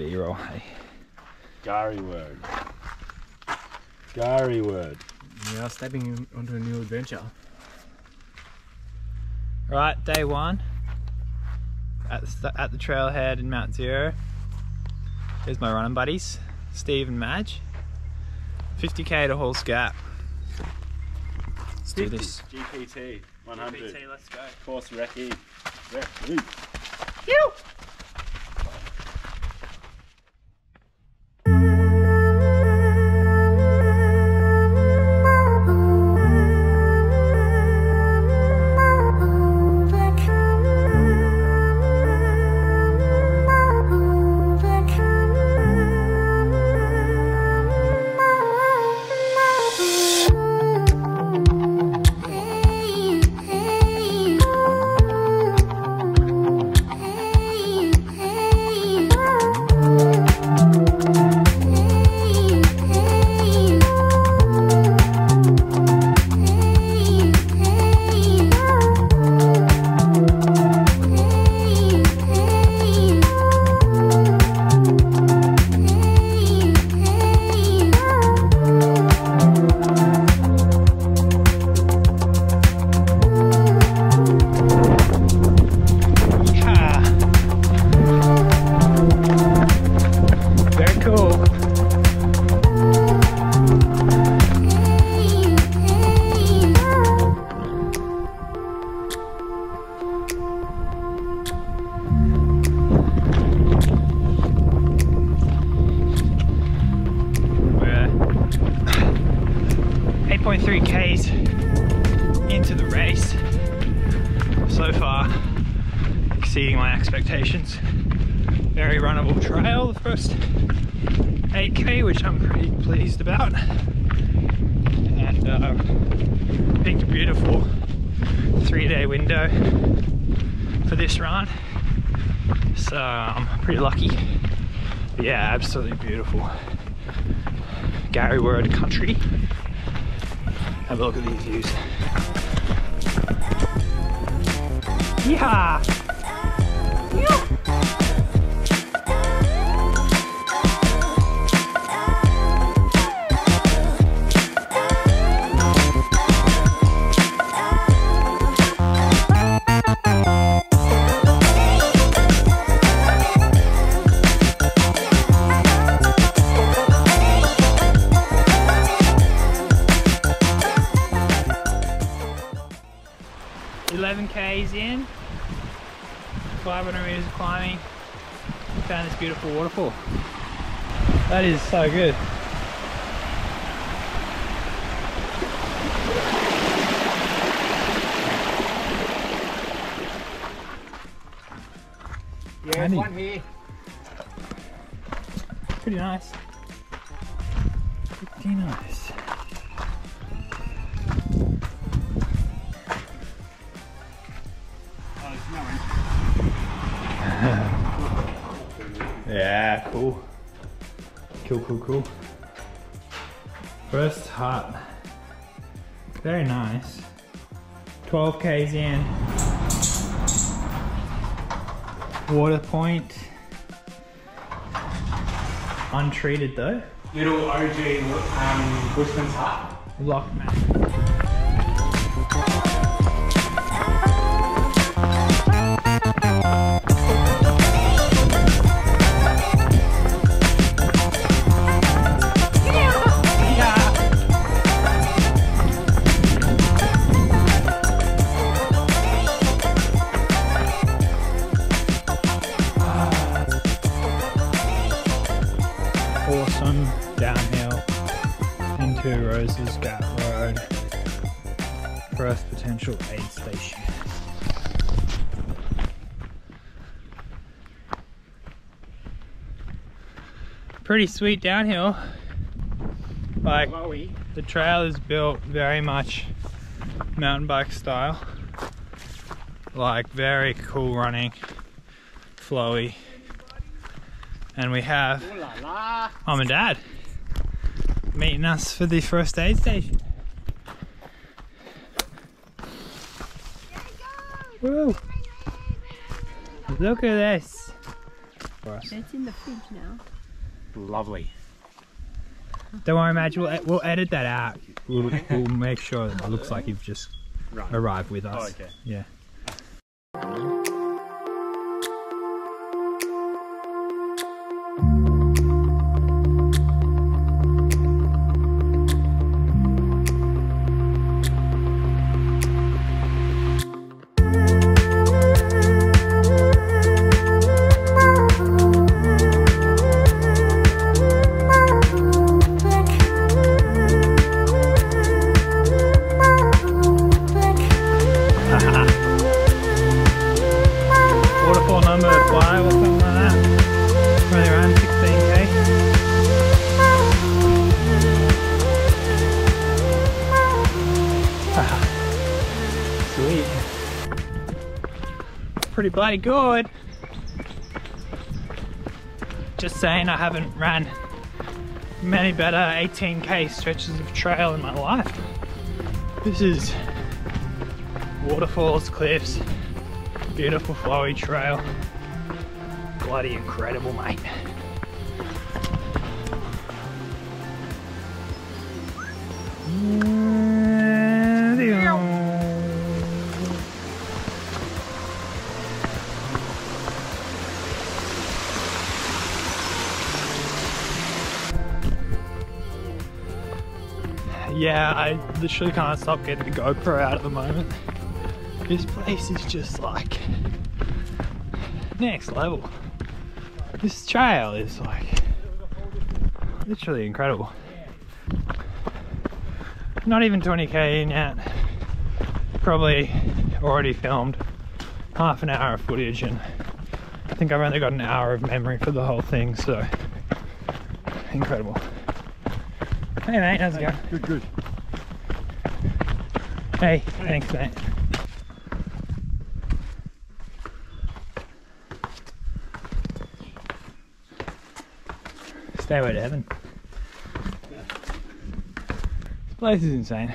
of B-roll, hey. Gariwerd. Gary word. We are stepping onto a new adventure. Right, day one. At the, at the trailhead in Mount Zero. Here's my running buddies, Steve and Maj. 50k to Halls Gap. Let's do this. GPT 100. let's go. Course recce. Recce. Yeah. Absolutely beautiful. Gariwerd country. Have a look at these views. Yeah. 500 meters of climbing. Found this beautiful waterfall. That is so good. Yeah, Andy. one here. Pretty nice. Pretty nice. Cool, cool. First hut. Very nice. 12 k's in. Water point. Untreated though. Little OG um, Bushman's hut. Lock map. Pretty sweet downhill. Like the trail is built very much mountain bike style. Like very cool running, flowy. And we have Ooh la la. mom and dad meeting us for the first aid station. Woo! Look at this. for us. It's in the fridge now. Lovely. Don't worry, Maj. We'll, e- we'll edit that out. We'll, we'll make sure it looks like you've just Right. arrived with us. Oh, okay. Yeah. Good. Just saying, I haven't ran many better 18k stretches of trail in my life. This is waterfalls, cliffs, beautiful flowy trail. Bloody incredible, mate. Mm. Yeah, I literally can't stop getting the GoPro out at the moment. This place is just like next level. This trail is like literally incredible. Not even 20k in yet. Probably already filmed half an hour of footage and I think I've only got an hour of memory for the whole thing, so incredible. Hey mate, how's it going? Good, good. Hey, thanks mate. Stairway to heaven. This place is insane.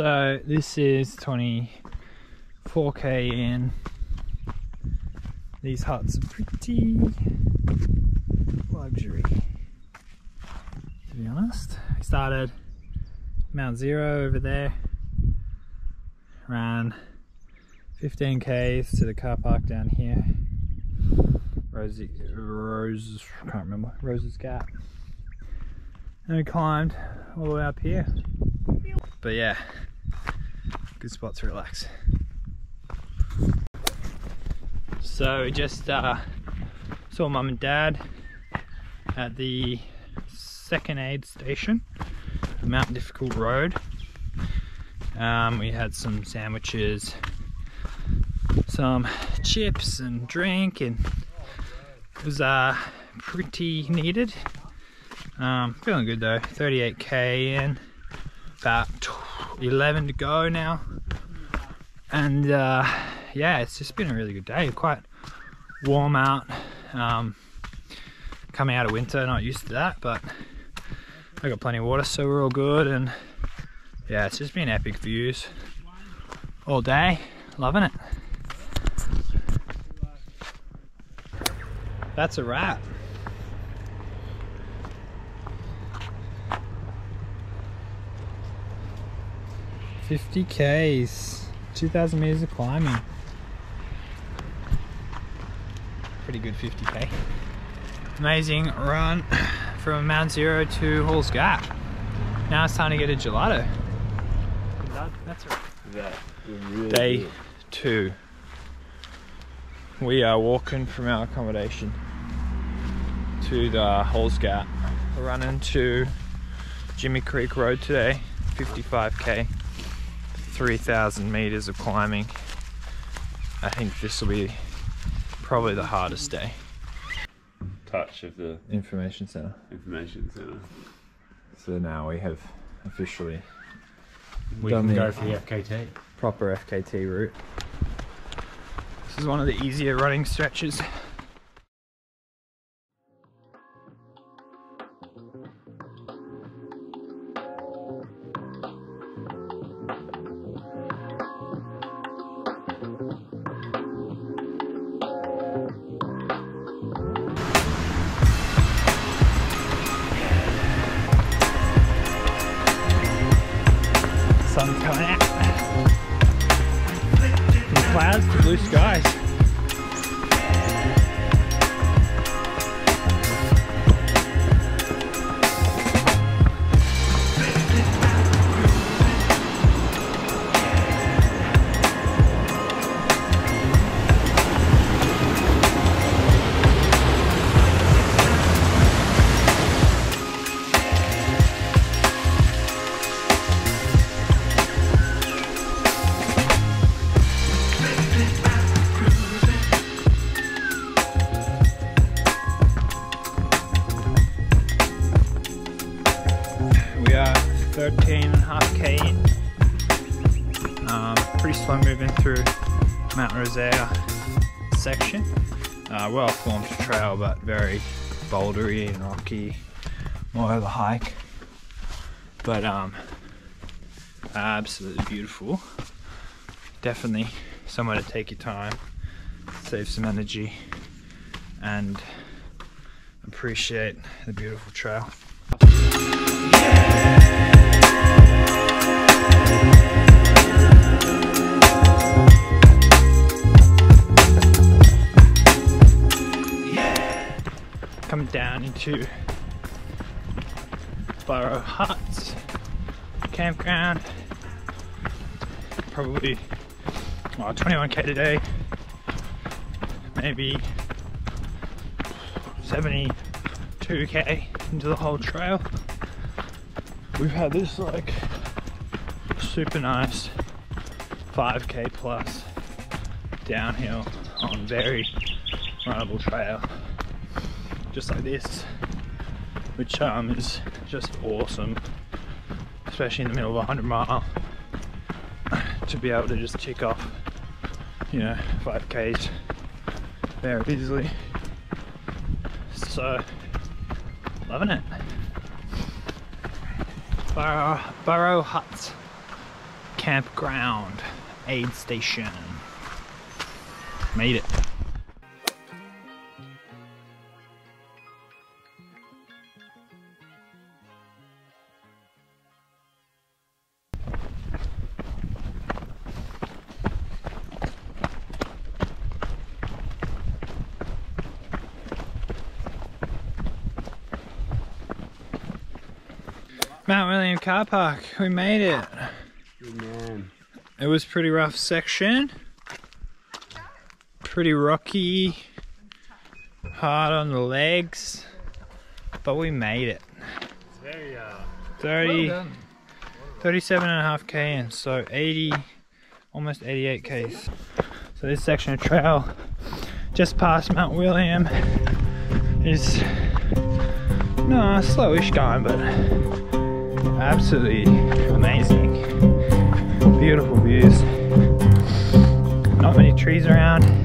So this is 24k in. These huts are pretty luxury. To be honest, we started Mount Zero over there, ran 15 k's to the car park down here. Rosie, Rose, I can't remember, Rose's Gap. And we climbed all the way up here. But yeah, good spot to relax. So we just uh, saw mum and dad at the second aid station, Mount Difficult Road. Um, we had some sandwiches, some chips and drink, and it was uh, pretty needed. Um, feeling good though. 38k in, about 11 to go now, and uh, yeah, it's just been a really good day. Quite warm out. Um, coming out of winter, not used to that, but I got plenty of water, so we're all good. And yeah, it's just been epic views all day. Loving it. That's a wrap. Fifty Ks, two thousand meters of climbing. Pretty good 50k. Amazing run from Mount Zero to Halls Gap. Now it's time to get a gelato. That- That's a That really day good. two. We are walking from our accommodation to the Halls Gap. We're running to Jimmy Creek Road today, 55k, 3,000 meters of climbing. I think this will be probably the hardest day. Touch of the Information Center. information center. So now we have officially We Done can the- go for the FKT. proper FKT route. This is one of the easier running stretches. Coming out. From clouds to blue skies. Through Mount Rosea section. Uh, well formed trail, but very bouldery and rocky. More of a hike. But um, absolutely beautiful. Definitely somewhere to take your time, save some energy, and appreciate the beautiful trail. Come down into Borough Huts campground. Probably well, 21k today, maybe 72k into the whole trail. We've had this like super nice 5k plus downhill on very runnable trail just like this which um, is just awesome especially in the middle of a 100 mile to be able to just tick off you know 5k's very easily so loving it Borough, Borough Hut Campground Aid Station. Made it. Car Park, we made it. Good man. It was pretty rough section. Pretty rocky. Hard on the legs. But we made it. It's very, uh, 30, 37 and a half K in, so 80, almost 88 Ks. So this section of trail just past Mount William is no slowish going, but absolutely amazing. Beautiful views. Not many trees around.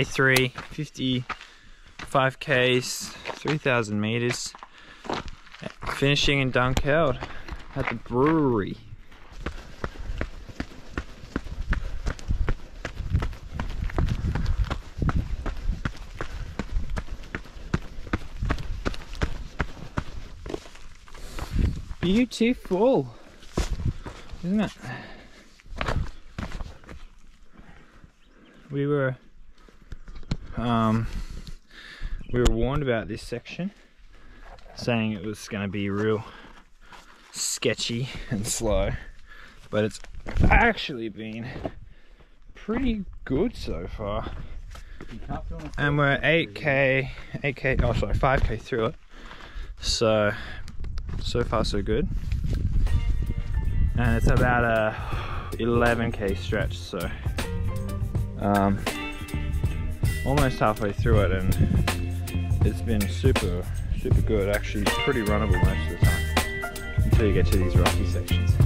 Day three, 55 Ks, 3,000 meters. Finishing in Dunkeld at the brewery. Beautiful, isn't it? We were um, we were warned about this section, saying it was going to be real sketchy and slow, but it's actually been pretty good so far. And we're 8k, 8k, oh sorry, 5k through it. So, so far so good. And it's about a 11k stretch, so um, almost halfway through it, and it's been super, super good. Actually, pretty runnable most of the time until you get to these rocky sections.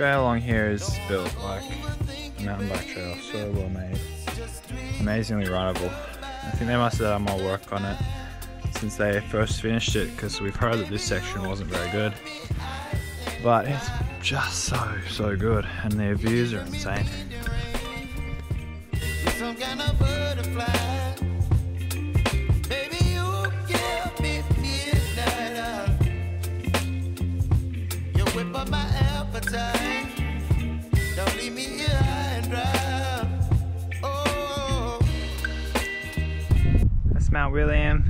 Trail along here is built like a mountain bike trail, so well made. Amazingly runnable. I think they must have done more work on it since they first finished it because we've heard that this section wasn't very good. But it's just so, so good and their views are insane. Appetite. Don't leave me here and dry. Oh. That's Mount William,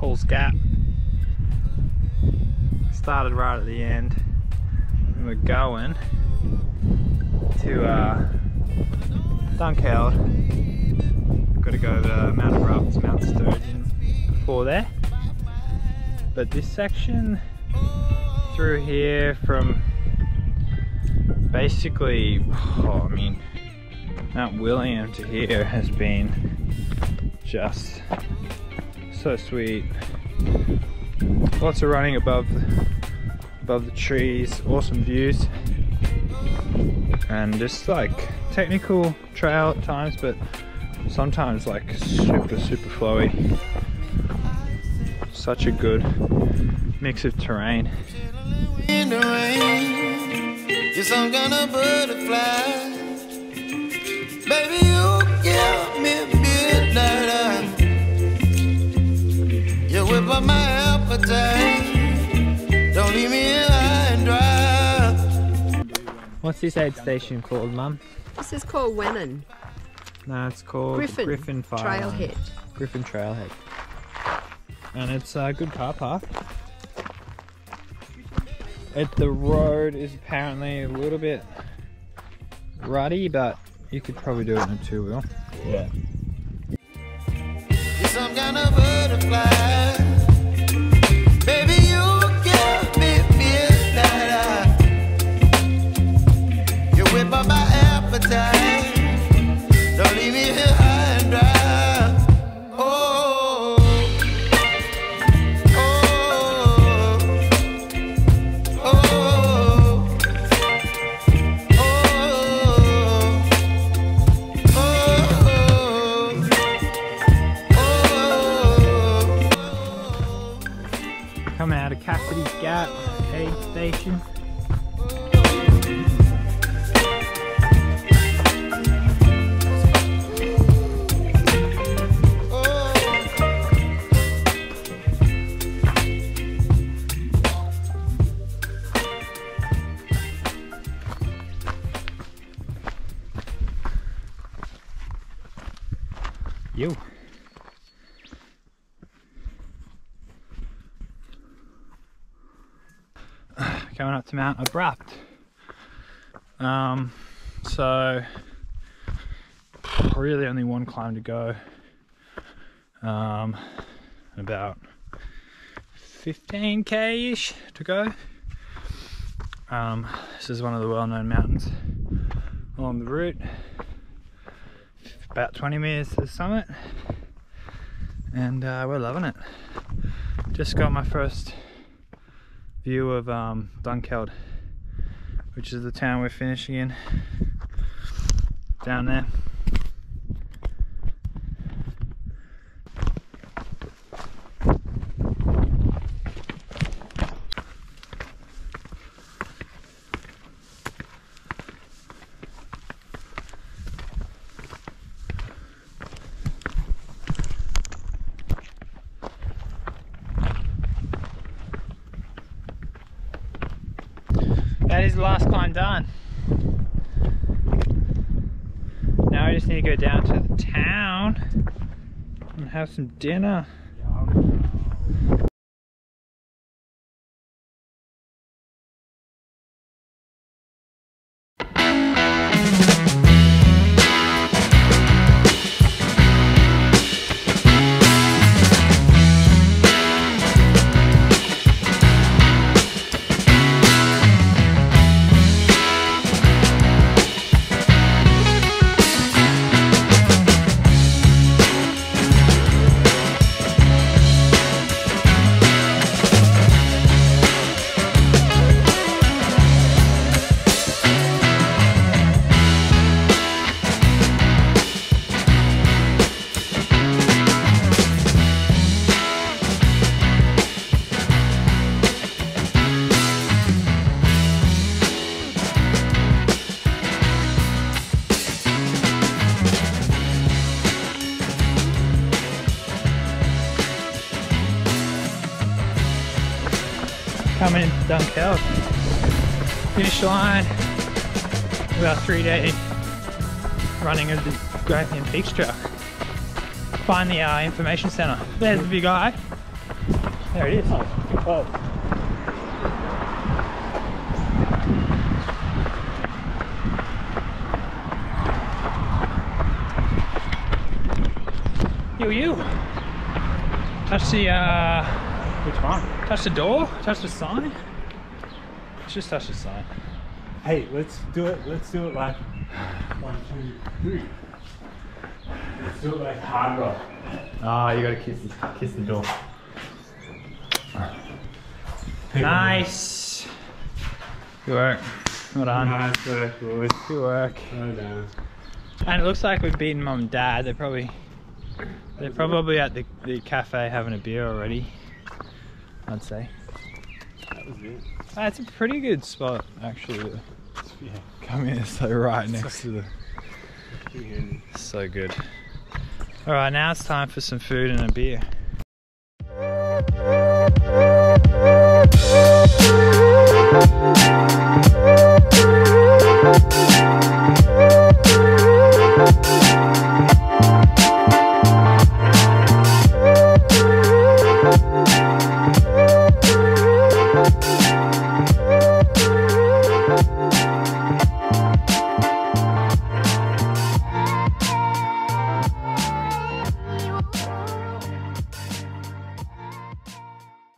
Halls Gap. Started right at the end. And we're going to uh, Dunkeld. Got to go over Mount Abrupt, Mount Sturgeon before there. But this section through here from basically, oh, I mean, Mount William to here has been just so sweet. Lots of running above above the trees, awesome views, and just like technical trail at times, but sometimes like super super flowy. Such a good mix of terrain. In the rain. You're some kind of butterfly. Baby, you give me midnight. You whip up my appetite. Don't leave me here high and dry. What's this aid station called, Mum? This is called Wannon No, it's called Griffin, Griffin Fire Trailhead. Griffin Trailhead. And it's a good car park. It, the road is apparently a little bit ruddy, but you could probably do it in a two wheel. Yeah. Station. Mount Abrupt. Um, so really only one climb to go. Um, about 15k ish to go. Um, this is one of the well-known mountains along the route. About 20 meters to the summit, and uh, we're loving it. Just got my first view of um, Dunkeld, which is the town we're finishing in down there. That is the last climb done. Now I just need to go down to the town and have some dinner. Three day running of the Grampian Peaks Trail. Find the uh, information centre. There's the big eye. There it is. Oh. You, you. Touch the, uh, Which one? touch the door, touch the sign. Let's just touch the sign. Hey, let's do it. Let's do it like one, two, three. Let's do it like Hardrock. Ah, you gotta kiss the, kiss the door. Pick Nice. Good work. Well done. Nice work, boys. Good work. Well done. And it looks like we've beaten mum and dad. They're probably they're probably at the, the cafe having a beer already. I'd say. That was it. That's a pretty good spot actually. Yeah. Come in, it's like right next to the. So good. All right, now it's time for some food and a beer.